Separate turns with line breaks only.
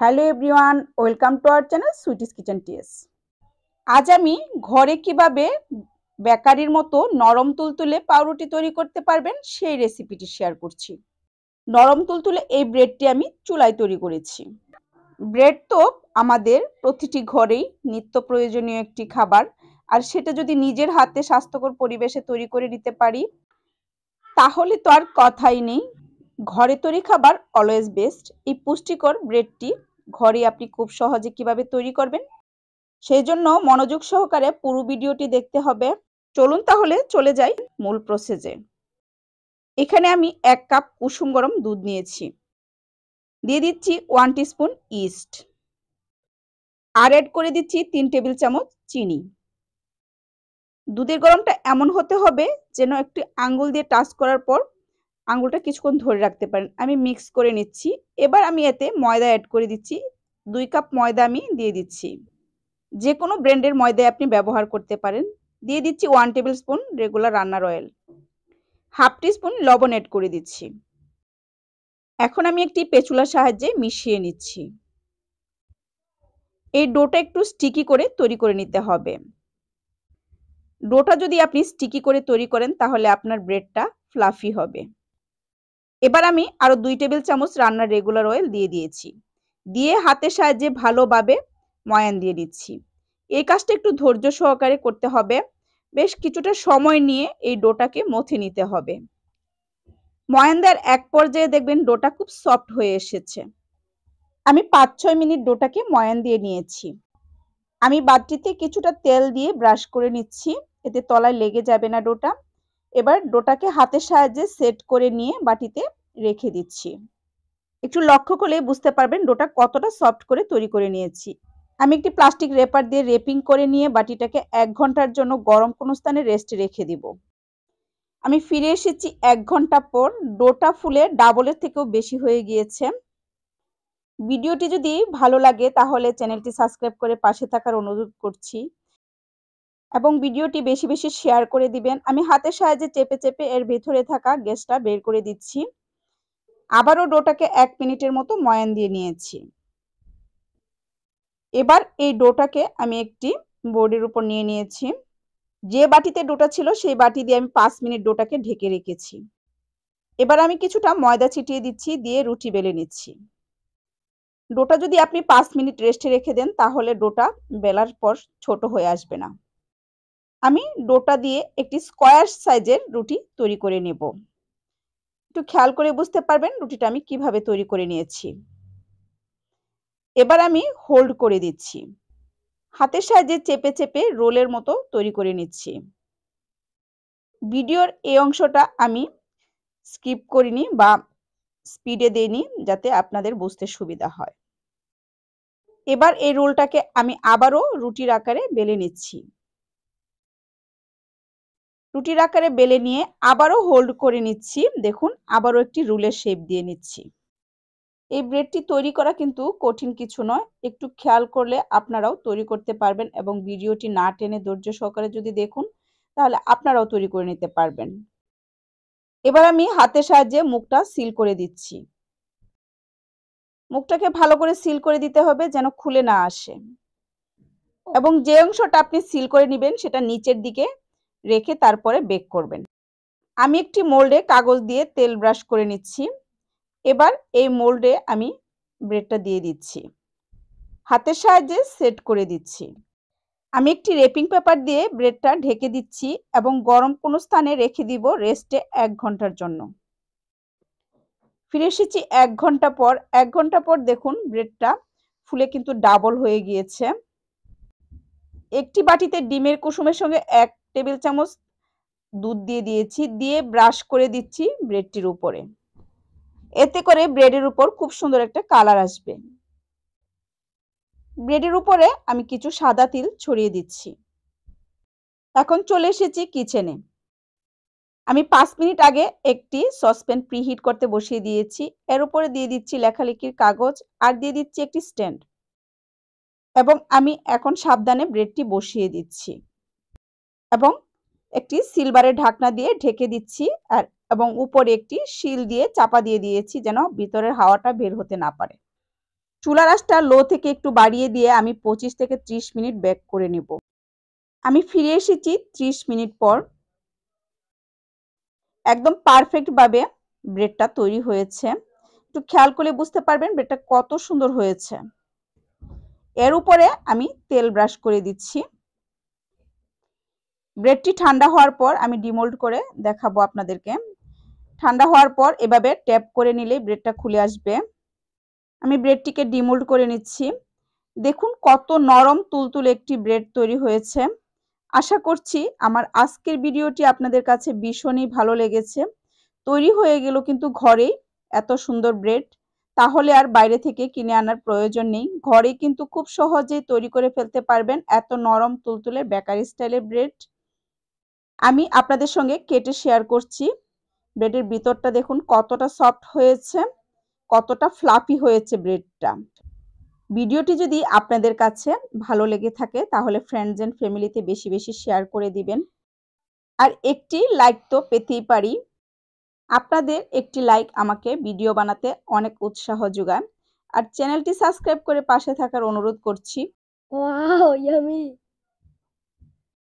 Hello everyone, welcome to our channel Sweety's kitchen TS. আজ আমি ঘরে কীভাবে বেকারির মতো নরম তুলতুলে পাউরুটি তৈরি করতে পারবেন সেই রেসিপিটি শেয়ার করছি। নরম তুলতুলে এই ব্রেডটি আমি চুলায় তৈরি করেছি। ব্রেড তো আমাদের প্রতিটি ঘরেই নিত্য প্রয়োজনীয় একটি খাবার। আর সেটা যদি নিজের হাতে স্বাস্থ্যকর পরিবেশে তৈরি করে নিতে পারি, তাহলে তো আর কথাই নেই। ঘরে তৈরি খাবার অলওয়েজ বেস্ট এই পুষ্টিকর ব্রেডটি ঘরে আপনি খুব সহজে কীভাবে তৈরি করবেন? সেই জন্য মনোযোগ সহকারে পুরো ভিডিওটি দেখতে হবে। চলুন তাহলে চলে যাই মূল প্রসেসে এখানে আমি এক কাপ কুসুম গরম দুধ নিয়েছি। দিয়ে দিচ্ছি ওয়ান টিস্পুন ইস্ট আর অ্যাড করে দিচ্ছি তিন টেবিল চামচ চিনি। দুধের গরমটা এমন হতে হবে যেন একটি আঙ্গুল দিয়ে টাচ করার পর আঙুলটা কিছুক্ষণ ধরে রাখতে পারেন। আমি মিক্স করে নিচ্ছি। এবার আমি এতে ময়দা অ্যাড করে দিচ্ছি। দুই কাপ ময়দা আমি দিয়ে দিচ্ছি। যে কোনো ব্র্যান্ডের ময়দায় আপনি ব্যবহার করতে পারেন। দিয়ে দিচ্ছি ওয়ান টেবিল স্পুন রেগুলার রান্নার অয়েল হাফ স্পুন লবণ অ্যাড করে দিচ্ছি। এখন আমি একটি পেচুলার সাহায্যে মিশিয়ে নিচ্ছি। এই ডোটা একটু স্টিকি করে তৈরি করে নিতে হবে। ডোটা যদি আপনি স্টিকি করে তৈরি করেন, তাহলে আপনার ব্রেডটা ফ্লাফি হবে। এবার আমি আরও দুই টেবিল চামচ রান্নার রেগুলার অয়েল দিয়ে দিয়েছি। দিয়ে হাতের সাহায্যে ভালোভাবে ময়ান দিয়ে দিচ্ছি। এই কাজটা একটু ধৈর্য সহকারে করতে হবে। বেশ কিছুটা সময় নিয়ে এই ডোটাকে মথে নিতে হবে। ময়ান দেওয়ার এক পর্যায়ে দেখবেন ডোটা খুব সফট হয়ে এসেছে। আমি পাঁচ ছয় মিনিট ডোটাকে ময়ান দিয়ে নিয়েছি। আমি বাটিতে কিছুটা তেল দিয়ে ব্রাশ করে নিচ্ছি। এতে তলায় লেগে যাবে না ডোটা। এবার ডোটাকে হাতের সাহায্যে সেট করে নিয়ে বাটিতে রেখে দিচ্ছি। একটু লক্ষ্য করলে বুঝতে পারবেন ডোটা কতটা সফট করে তৈরি করে নিয়েছি। আমি একটি প্লাস্টিক রেপার দিয়ে রেপিং করে নিয়ে বাটিটাকে এক ঘণ্টার জন্য গরম কোনো স্থানে রেস্টে রেখে দিব। আমি ফিরে এসেছি এক ঘণ্টা পর, ডোটা ফুলে ডাবলের থেকেও বেশি হয়ে গিয়েছে। ভিডিওটি যদি ভালো লাগে তাহলে চ্যানেলটি সাবস্ক্রাইব করে পাশে থাকার অনুরোধ করছি। এবং ভিডিওটি বেশি বেশি শেয়ার করে দিবেন। আমি হাতের সাহায্যে চেপে চেপে এর ভেতরে থাকা গ্যাসটা বের করে দিচ্ছি। আবারও ডোটাকে এক মিনিটের মতো ময়ান দিয়ে নিয়েছি। এবার এই ডোটাকে আমি একটি বোর্ডের উপর নিয়ে নিয়েছি। যে বাটিতে ডোটা ছিল সেই বাটি দিয়ে আমি পাঁচ মিনিট ডোটাকে ঢেকে রেখেছি। এবার আমি কিছুটা ময়দা ছিটিয়ে দিচ্ছি, দিয়ে রুটি বেলে নিচ্ছি। ডোটা যদি আপনি পাঁচ মিনিট রেস্টে রেখে দেন, তাহলে ডোটা বেলার পর ছোট হয়ে আসবে না। আমি ডোটা দিয়ে একটি স্কোয়ার সাইজের রুটি তৈরি করে নেব। একটু খেয়াল করে বুঝতে পারবেন রুটিটা আমি কীভাবে তৈরি করে নিয়েছি। এবার আমি হোল্ড করে দিচ্ছি। হাতের সাহায্যে চেপে চেপে রোলের মতো তৈরি করে নিচ্ছি। ভিডিওর এই অংশটা আমি স্কিপ করিনি বা স্পিডে দেইনি যাতে আপনাদের বুঝতে সুবিধা হয়। এবার এই রোলটাকে আমি আবারও রুটির আকারে বেলে নিচ্ছি। রুটির আকারে বেলে নিয়ে আবারও হোল্ড করে নিচ্ছি। দেখুন আবারও একটি রুলের শেপ দিয়ে নিচ্ছি। এই ব্রেডটি তৈরি করা কিন্তু কঠিন কিছু নয়। একটু খেয়াল করলে আপনারাও তৈরি করতে পারবেন এবং ভিডিওটি না টেনে ধৈর্য সহকারে যদি দেখুন তাহলে আপনারাও তৈরি করে নিতে পারবেন। এবার আমি হাতের সাহায্যে মুখটা সিল করে দিচ্ছি। মুখটাকে ভালো করে সিল করে দিতে হবে যেন খুলে না আসে। এবং যে অংশটা আপনি সিল করে নেবেন সেটা নিচের দিকে রেখে তারপরে বেক করবেন। আমি একটি মোল্ডে কাগজ দিয়ে তেল ব্রাশ করে নিচ্ছি। এবার এই মোল্ডে আমি ব্রেডটা দিয়ে দিচ্ছি। হাতের সাহায্যে সেট করে দিচ্ছি। আমি একটি রেপিং পেপার দিয়ে ব্রেডটা ঢেকে দিচ্ছি এবং গরম কোনো স্থানে রেখে দিব রেস্টে এক ঘণ্টার জন্য। ফিরে এসেছি এক ঘণ্টা পর। এক ঘণ্টা পর দেখুন ব্রেডটা ফুলে কিন্তু ডাবল হয়ে গিয়েছে। একটি বাটিতে ডিমের কুসুমের সঙ্গে এক টেবিল চামচ দুধ দিয়ে দিয়েছি, দিয়ে ব্রাশ করে দিচ্ছি ব্রেডটির উপরে। এতে করে ব্রেডের উপর খুব সুন্দর একটা কালার আসবে। ব্রেডের উপরে আমি কিছু সাদা তিল ছড়িয়ে দিচ্ছি। এখন চলে এসেছি কিচেনে। আমি পাঁচ মিনিট আগে একটি সসপ্যান প্রিহিট করতে বসিয়ে দিয়েছি। এর উপরে দিয়ে দিচ্ছি লেখালেখির কাগজ আর দিয়ে দিচ্ছি একটি স্ট্যান্ড। এবং আমি এখন সাবধানে ব্রেডটি বসিয়ে দিচ্ছি। এবং একটি সিলভারের ঢাকনা দিয়ে ঢেকে দিচ্ছি আর, এবং উপরে একটি শিল দিয়ে চাপা দিয়ে দিয়েছি যেন ভিতরের হাওয়াটা বের হতে না পারে। চুলার আঁচটা লো থেকে একটু বাড়িয়ে দিয়ে আমি পঁচিশ থেকে ত্রিশ মিনিট বেক করে নেব। আমি ফিরে এসেছি ত্রিশ মিনিট পর। একদম পারফেক্টভাবে ব্রেডটা তৈরি হয়েছে। একটু খেয়াল করলে বুঝতে পারবেন ব্রেডটা কত সুন্দর হয়েছে। এর উপরে আমি তেল ব্রাশ করে দিচ্ছি। ব্রেডটি ঠান্ডা হওয়ার পর আমি ডিমোল্ড করে দেখাবো আপনাদেরকে। ঠান্ডা হওয়ার পর এভাবে ট্যাপ করে নিলে ব্রেডটা খুলে আসবে। আমি ব্রেডটিকে ডিমোল্ড করে নিচ্ছি। দেখুন কত নরম তুলতুল একটি ব্রেড তৈরি হয়েছে। আশা করছি আমার আজকের ভিডিওটি আপনাদের কাছে ভীষণই ভালো লেগেছে। তৈরি হয়ে গেল কিন্তু ঘরেই এত সুন্দর ব্রেড তাহলে আর বাইরে থেকে কিনে আনার প্রয়োজন নেই। ঘরে কিন্তু খুব সহজেই তৈরি করে ফেলতে পারবেন এত নরম তুলতুলে বেকারি স্টাইলের ব্রেড আমি আপনাদের সঙ্গে কেটে শেয়ার করছি। ব্রেডের ভিতরটা দেখুন কতটা সফট হয়েছে, কতটা ফ্লাফি হয়েছে ব্রেডটা ভিডিওটি যদি আপনাদের কাছে ভালো লেগে থাকে, তাহলে ফ্রেন্ডস অ্যান্ড ফ্যামিলিতে বেশি বেশি শেয়ার করে দিবেন। আর একটি লাইক তো পেতেই পারি। আপনাদের একটি লাইক আমাকে ভিডিও বানাতে অনেক উৎসাহ যোগায়। আর চ্যানেলটি সাবস্ক্রাইব করে পাশে থাকার অনুরোধ করছি.